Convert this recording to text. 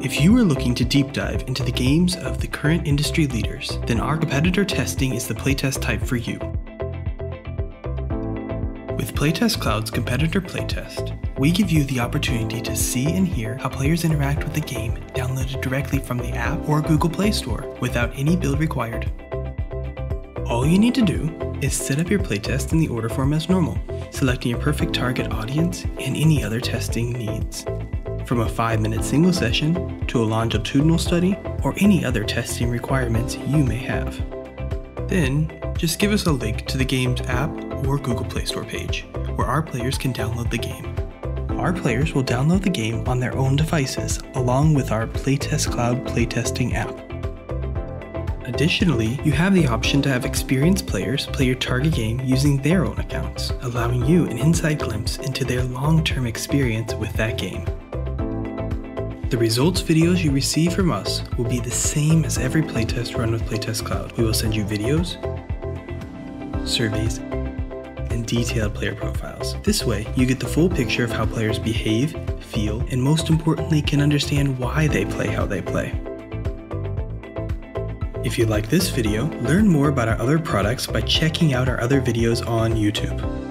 If you are looking to deep dive into the games of the current industry leaders, then our competitor testing is the playtest type for you. With PlaytestCloud's competitor playtest, we give you the opportunity to see and hear how players interact with the game downloaded directly from the app or Google Play Store without any build required. All you need to do is set up your playtest in the order form as normal, selecting your perfect target audience and any other testing needs. From a 5 minute single session to a longitudinal study or any other testing requirements you may have. Then, just give us a link to the game's app or Google Play Store page, where our players can download the game. Our players will download the game on their own devices, along with our PlaytestCloud playtesting app. Additionally, you have the option to have experienced players play your target game using their own accounts, allowing you an inside glimpse into their long-term experience with that game. The results videos you receive from us will be the same as every playtest run with PlaytestCloud. We will send you videos, surveys, and detailed player profiles. This way, you get the full picture of how players behave, feel, and most importantly, can understand why they play how they play. If you like this video, learn more about our other products by checking out our other videos on YouTube.